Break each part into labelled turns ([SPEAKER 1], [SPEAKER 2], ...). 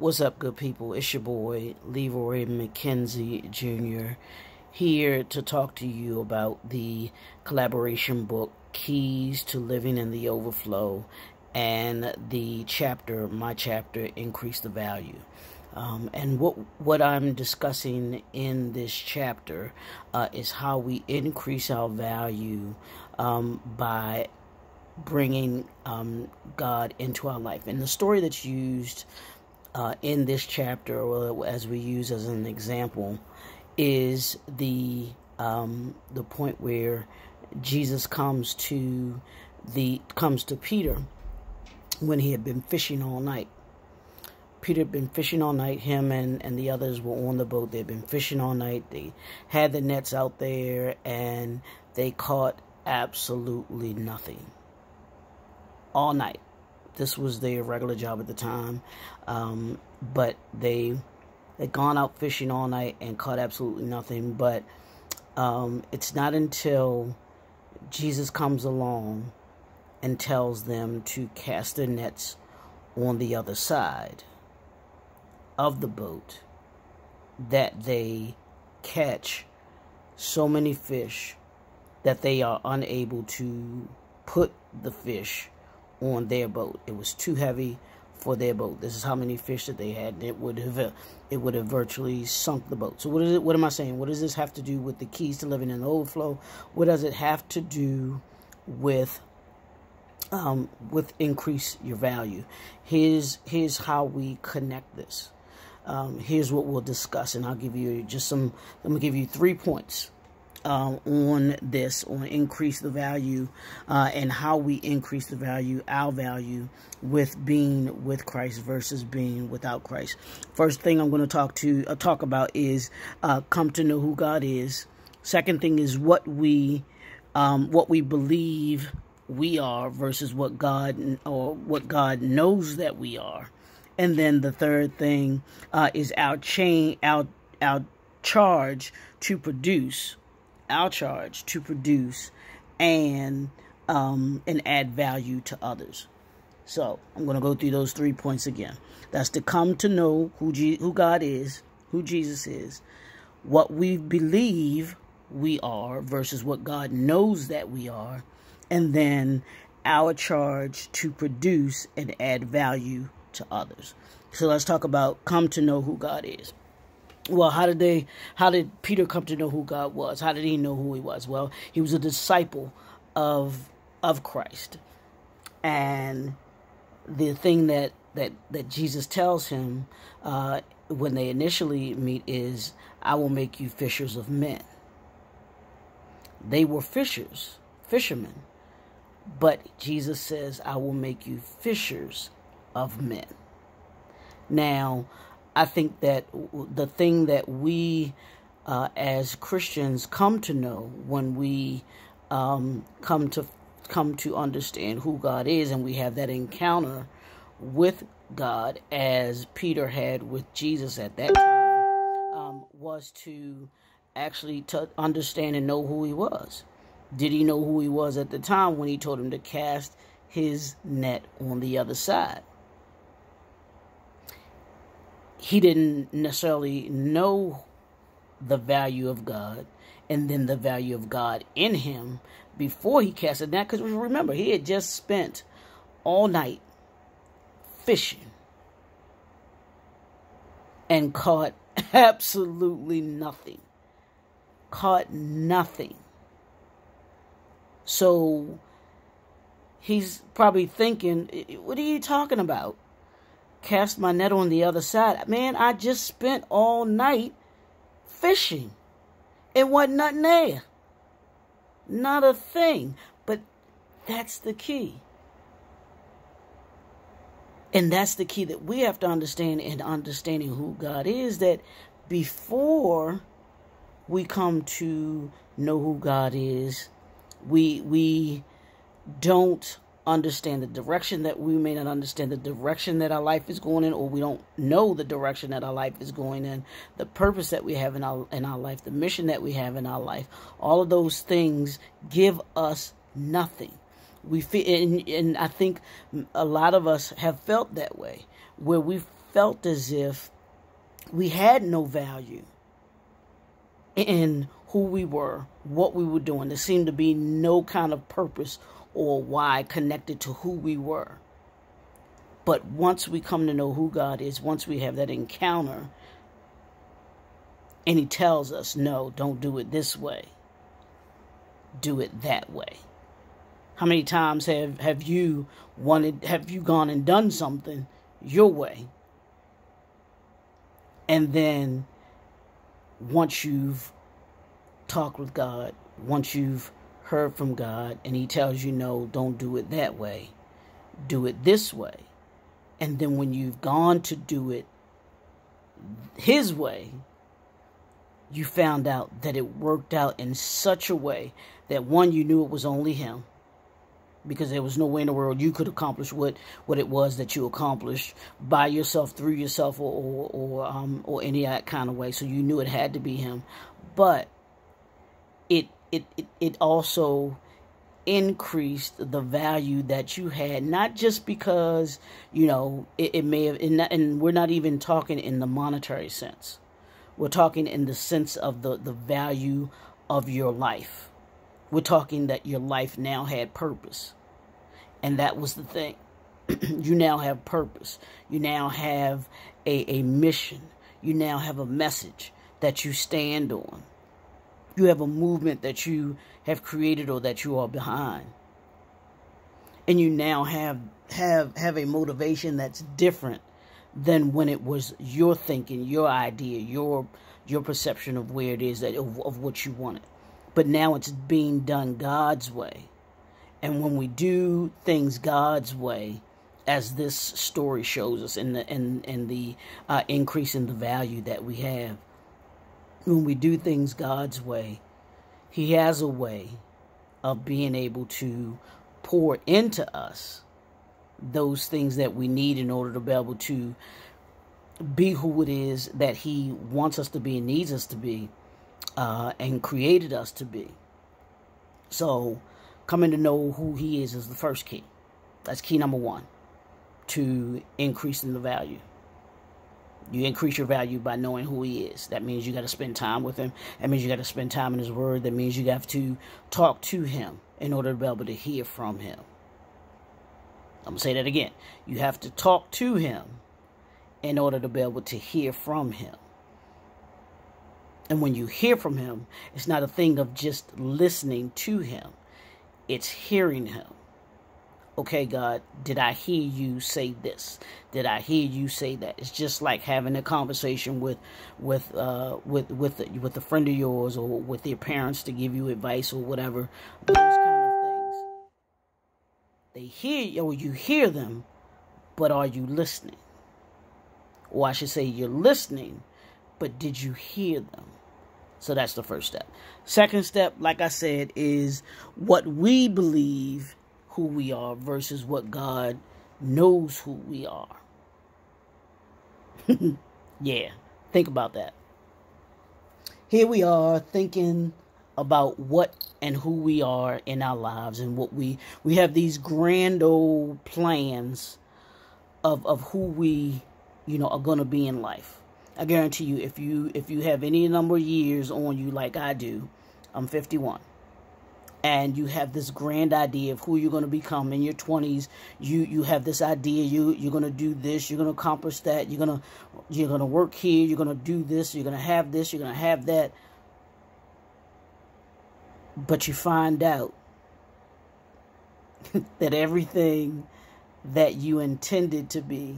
[SPEAKER 1] What's up, good people? It's your boy, Leroy McKenzie Jr., here to talk to you about the collaboration book, Keys to Living in the Overflow, and the chapter, my chapter, Increase the Value. Um, and what what I'm discussing in this chapter uh, is how we increase our value um, by bringing um, God into our life. And the story that's used uh, in this chapter, or as we use as an example, is the um, the point where Jesus comes to the comes to Peter when he had been fishing all night. Peter had been fishing all night. Him and, and the others were on the boat. They'd been fishing all night. They had the nets out there and they caught absolutely nothing all night. This was their regular job at the time, um, but they they'd gone out fishing all night and caught absolutely nothing. But um, it's not until Jesus comes along and tells them to cast their nets on the other side of the boat that they catch so many fish that they are unable to put the fish on their boat. It was too heavy for their boat. This is how many fish that they had. It would have it would have virtually sunk the boat. So what is it? What am I saying? What does this have to do with the keys to living in the overflow? What does it have to do with um, with increase your value? Here's here's how we connect this. Um, here's what we'll discuss, and I'll give you just some. I'm gonna give you three points um, on this, on increase the value uh, and how we increase the value, our value, with being with Christ versus being without Christ. First thing I'm going to talk to uh, talk about is uh, come to know who God is. Second thing is what we um, what we believe we are versus what God or what God knows that we are. And then the third thing uh, is our chain, our our charge to produce our charge to produce and um, and add value to others. So I'm going to go through those three points again. That's to come to know who G- who God is, who Jesus is, what we believe we are versus what God knows that we are, and then our charge to produce and add value to others. So let's talk about come to know who God is well how did they how did peter come to know who god was? How did he know who he was? Well he was a disciple of of christ. And the thing that that that jesus tells him uh, when they initially meet is i will make you fishers of men. They were fishers fishermen. But jesus says i will make you fishers of men. Now I think that the thing that we uh, as Christians come to know when we um, come to come to understand who God is, and we have that encounter with God as Peter had with Jesus at that time, um, was to actually to understand and know who he was. Did he know who he was at the time when he told him to cast his net on the other side? He didn't necessarily know the value of God and then the value of God in him before he casted that. Because remember, he had just spent all night fishing and caught absolutely nothing. Caught nothing. So he's probably thinking, what are you talking about? Cast my net on the other side. Man, I just spent all night fishing. It wasn't nothing there. Not a thing. But that's the key. And that's the key that we have to understand in understanding who God is that before we come to know who God is, we we don't understand the direction that we may not understand the direction that our life is going in or we don't know the direction that our life is going in the purpose that we have in our in our life the mission that we have in our life all of those things give us nothing we feel and, and i think a lot of us have felt that way where we felt as if we had no value in who we were, what we were doing. There seemed to be no kind of purpose or why connected to who we were. But once we come to know who God is, once we have that encounter, and He tells us, no, don't do it this way, do it that way. How many times have, have you wanted, have you gone and done something your way? And then once you've talked with God, once you've heard from God, and He tells you, no, don't do it that way, do it this way. And then when you've gone to do it His way, you found out that it worked out in such a way that one, you knew it was only Him because there was no way in the world you could accomplish what, what it was that you accomplished by yourself, through yourself, or or or, um, or any kind of way. So you knew it had to be him, but it it it, it also increased the value that you had not just because you know it, it may have and, and we're not even talking in the monetary sense we're talking in the sense of the the value of your life we're talking that your life now had purpose. And that was the thing. you now have purpose. You now have a, a mission. You now have a message that you stand on. You have a movement that you have created or that you are behind. And you now have have have a motivation that's different than when it was your thinking, your idea, your your perception of where it is that of, of what you wanted but now it's being done God's way. And when we do things God's way, as this story shows us, in the in, in the uh, increase in the value that we have, when we do things God's way, He has a way of being able to pour into us those things that we need in order to be able to be who it is that He wants us to be and needs us to be uh, and created us to be. So, coming to know who He is is the first key. That's key number one to increasing the value. You increase your value by knowing who He is. That means you got to spend time with Him. That means you got to spend time in His Word. That means you have to talk to Him in order to be able to hear from Him. I'm going to say that again. You have to talk to Him in order to be able to hear from Him. And when you hear from him, it's not a thing of just listening to him, it's hearing him. Okay, God, did I hear you say this? Did I hear you say that? It's just like having a conversation with, with, uh, with, with, with a friend of yours or with your parents to give you advice or whatever. Those kind of things. They hear you or you hear them, but are you listening? Or I should say, you're listening, but did you hear them? So that's the first step. Second step, like I said, is what we believe who we are versus what God knows who we are. yeah, think about that. Here we are thinking about what and who we are in our lives and what we we have these grand old plans of of who we you know are going to be in life I guarantee you, if you if you have any number of years on you like I do, I'm 51, and you have this grand idea of who you're going to become in your 20s. You you have this idea you you're going to do this, you're going to accomplish that, you're going to you're going to work here, you're going to do this, you're going to have this, you're going to have that. But you find out that everything that you intended to be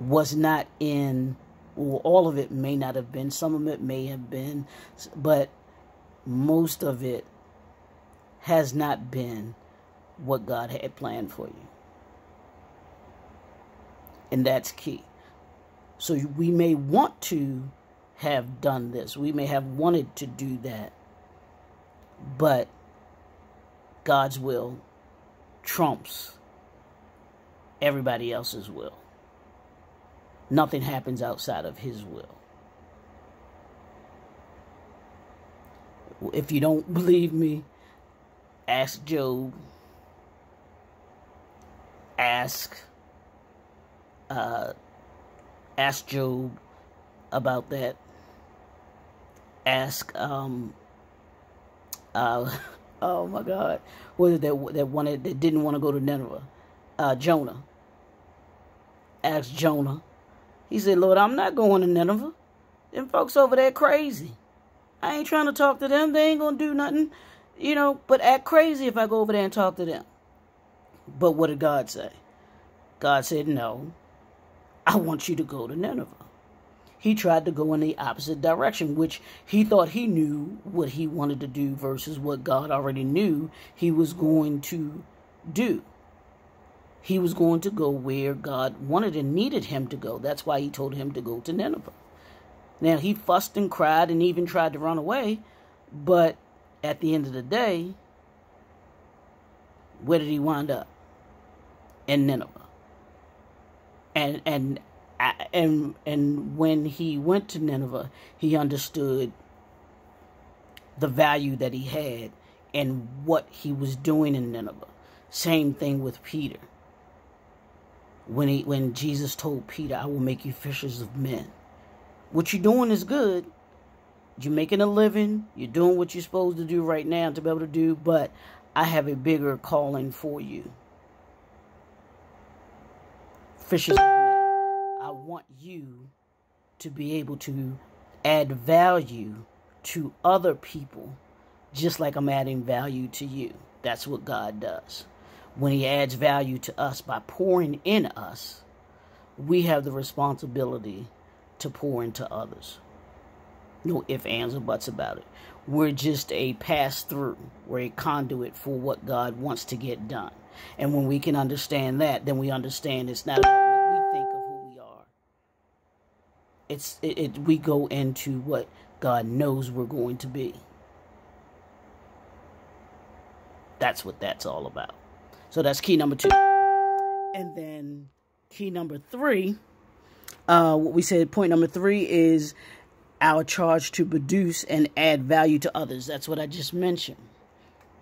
[SPEAKER 1] was not in, well, all of it may not have been, some of it may have been, but most of it has not been what God had planned for you. And that's key. So we may want to have done this, we may have wanted to do that, but God's will trumps everybody else's will. Nothing happens outside of His will. If you don't believe me, ask Job. Ask Uh, ask Job about that. Ask, um, uh, oh my God, it that that wanted that didn't want to go to Nineveh? Uh, Jonah. Ask Jonah. He said, "Lord, I'm not going to Nineveh. Them folks over there crazy. I ain't trying to talk to them. They ain't gonna do nothing, you know. But act crazy if I go over there and talk to them." But what did God say? God said, "No. I want you to go to Nineveh." he tried to go in the opposite direction, which he thought he knew what he wanted to do versus what God already knew he was going to do. He was going to go where God wanted and needed him to go. That's why he told him to go to Nineveh. Now, he fussed and cried and even tried to run away, but at the end of the day, where did he wind up? In Nineveh. And and and and when he went to Nineveh, he understood the value that he had and what he was doing in Nineveh. Same thing with Peter. When he when Jesus told Peter, "I will make you fishers of men." What you're doing is good. You're making a living. You're doing what you're supposed to do right now to be able to do, but I have a bigger calling for you. Fishers I want you to be able to add value to other people just like I'm adding value to you. That's what God does. When He adds value to us by pouring in us, we have the responsibility to pour into others. No ifs, ands, or buts about it. We're just a pass through. We're a conduit for what God wants to get done. And when we can understand that, then we understand it's not about what we think of who we are. it's it, it we go into what God knows we're going to be. That's what that's all about. So that's key number two. And then key number three, uh, what we said, point number three is our charge to produce and add value to others. That's what I just mentioned.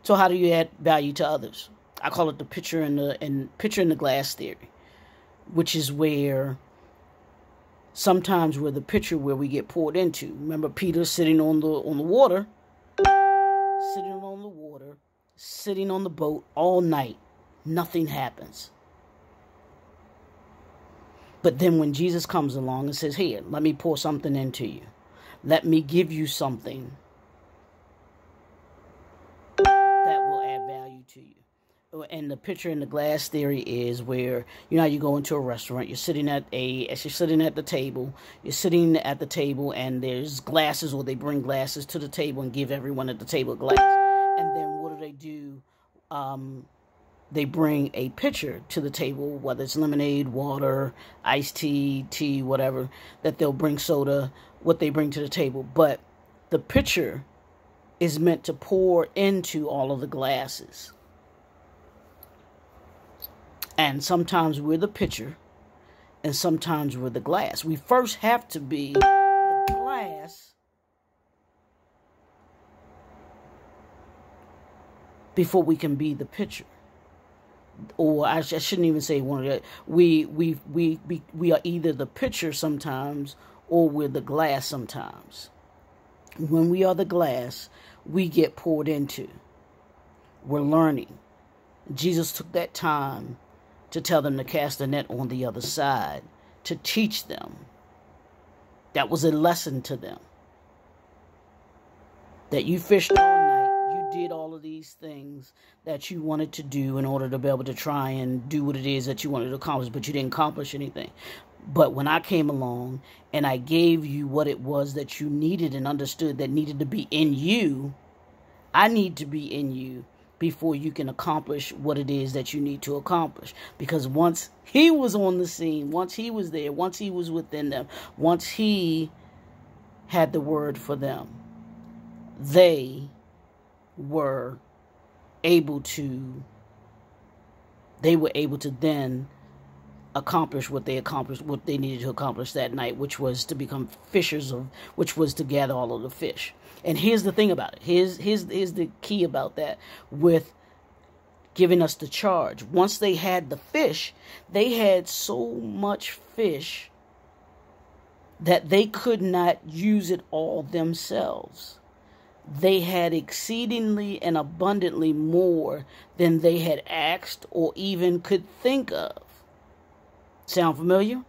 [SPEAKER 1] So how do you add value to others? I call it the picture in the and picture in the glass theory, which is where sometimes we're the pitcher where we get poured into. Remember Peter sitting on the on the water, sitting on the water, sitting on the boat all night. Nothing happens. But then when Jesus comes along and says, Here, let me pour something into you. Let me give you something that will add value to you. and the picture in the glass theory is where you know you go into a restaurant you're sitting at a as you're sitting at the table you're sitting at the table and there's glasses or they bring glasses to the table and give everyone at the table a glass and then what do they do um, they bring a pitcher to the table whether it's lemonade water iced tea tea whatever that they'll bring soda what they bring to the table but the pitcher is meant to pour into all of the glasses and sometimes we're the pitcher, and sometimes we're the glass. We first have to be the glass before we can be the pitcher. Or I, sh- I shouldn't even say one of that. We, we, we, we, we are either the pitcher sometimes or we're the glass sometimes. When we are the glass, we get poured into. We're learning. Jesus took that time to tell them to cast the net on the other side, to teach them. That was a lesson to them. That you fished did all of these things that you wanted to do in order to be able to try and do what it is that you wanted to accomplish, but you didn't accomplish anything. But when I came along and I gave you what it was that you needed and understood that needed to be in you, I need to be in you before you can accomplish what it is that you need to accomplish. Because once he was on the scene, once he was there, once he was within them, once he had the word for them, they were able to they were able to then accomplish what they accomplished what they needed to accomplish that night which was to become fishers of which was to gather all of the fish and here's the thing about it. Here's here's here's the key about that with giving us the charge. Once they had the fish, they had so much fish that they could not use it all themselves. They had exceedingly and abundantly more than they had asked or even could think of. Sound familiar?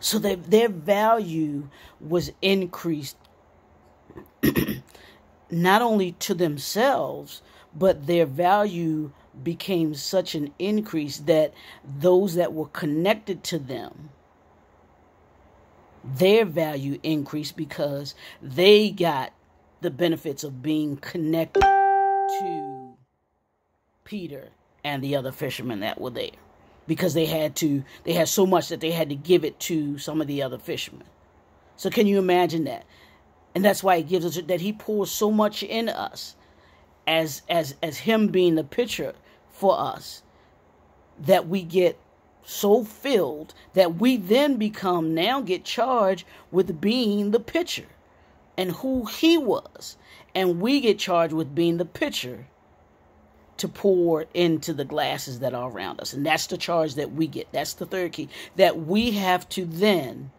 [SPEAKER 1] So that their value was increased not only to themselves, but their value became such an increase that those that were connected to them their value increased because they got the benefits of being connected to Peter and the other fishermen that were there. Because they had to they had so much that they had to give it to some of the other fishermen. So can you imagine that? And that's why it gives us that he pours so much in us. As as as him being the pitcher for us that we get so filled that we then become now get charged with being the pitcher and who he was. And we get charged with being the pitcher to pour into the glasses that are around us. And that's the charge that we get. That's the third key that we have to then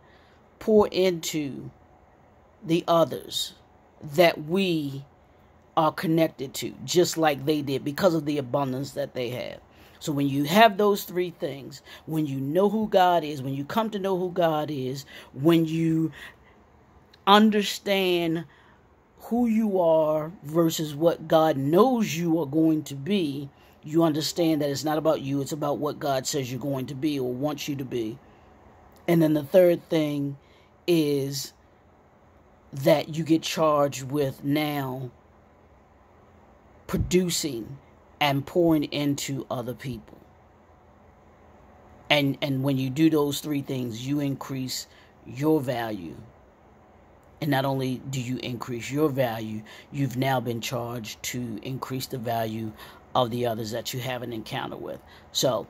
[SPEAKER 1] pour into the others that we are connected to just like they did because of the abundance that they have so when you have those three things, when you know who God is, when you come to know who God is, when you understand who you are versus what God knows you are going to be, you understand that it's not about you, it's about what God says you're going to be or wants you to be. And then the third thing is that you get charged with now producing and pouring into other people. And and when you do those three things, you increase your value. And not only do you increase your value, you've now been charged to increase the value of the others that you have an encounter with. So,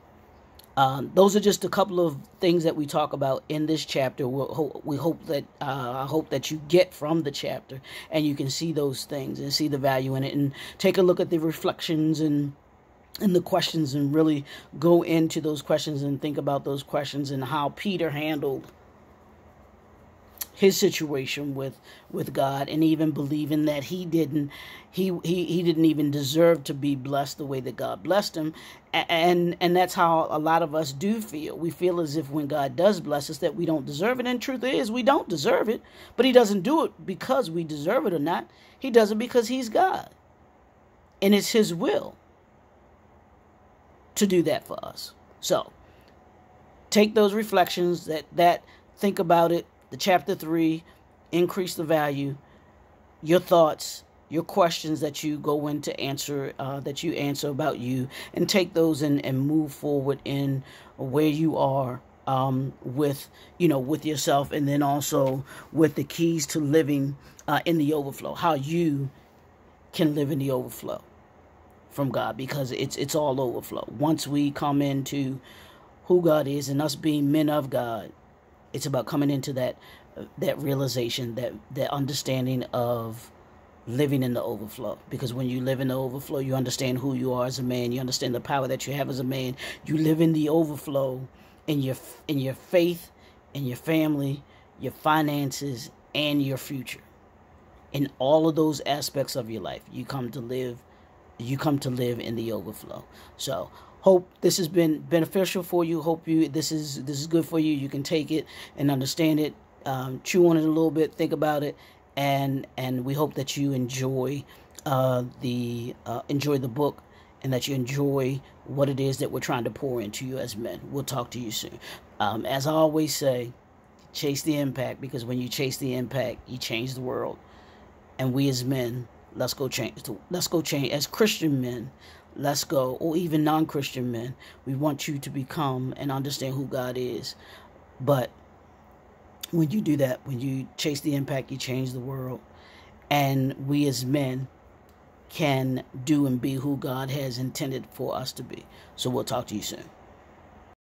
[SPEAKER 1] um, those are just a couple of things that we talk about in this chapter. we hope, we hope that uh, I hope that you get from the chapter and you can see those things and see the value in it and take a look at the reflections and and the questions and really go into those questions and think about those questions and how Peter handled his situation with with God and even believing that he didn't he he he didn't even deserve to be blessed the way that God blessed him. And and that's how a lot of us do feel. We feel as if when God does bless us that we don't deserve it. And truth is we don't deserve it. But he doesn't do it because we deserve it or not. He does it because he's God. And it's his will to do that for us. So take those reflections that that think about it the chapter 3 increase the value your thoughts your questions that you go in to answer uh, that you answer about you and take those and, and move forward in where you are um, with you know with yourself and then also with the keys to living uh, in the overflow how you can live in the overflow from God because it's it's all overflow. Once we come into who God is and us being men of God it's about coming into that that realization that that understanding of living in the overflow. Because when you live in the overflow you understand who you are as a man. You understand the power that you have as a man. You live in the overflow in your in your faith in your family your finances and your future. In all of those aspects of your life you come to live you come to live in the overflow. So hope this has been beneficial for you. Hope you this is this is good for you. You can take it and understand it um, chew on it a little bit think about it and and we hope that you enjoy uh, the uh, enjoy the book and that you enjoy what it is that we're trying to pour into you as men. We'll talk to you soon. Um, as i always say chase the impact because when you chase the impact you change the world. And we as men let's go change let's go change as christian men let's go, or even non Christian men. We want you to become and understand who God is. But when you do that, when you chase the impact, you change the world. And we as men can do and be who God has intended for us to be. So we'll talk to you soon.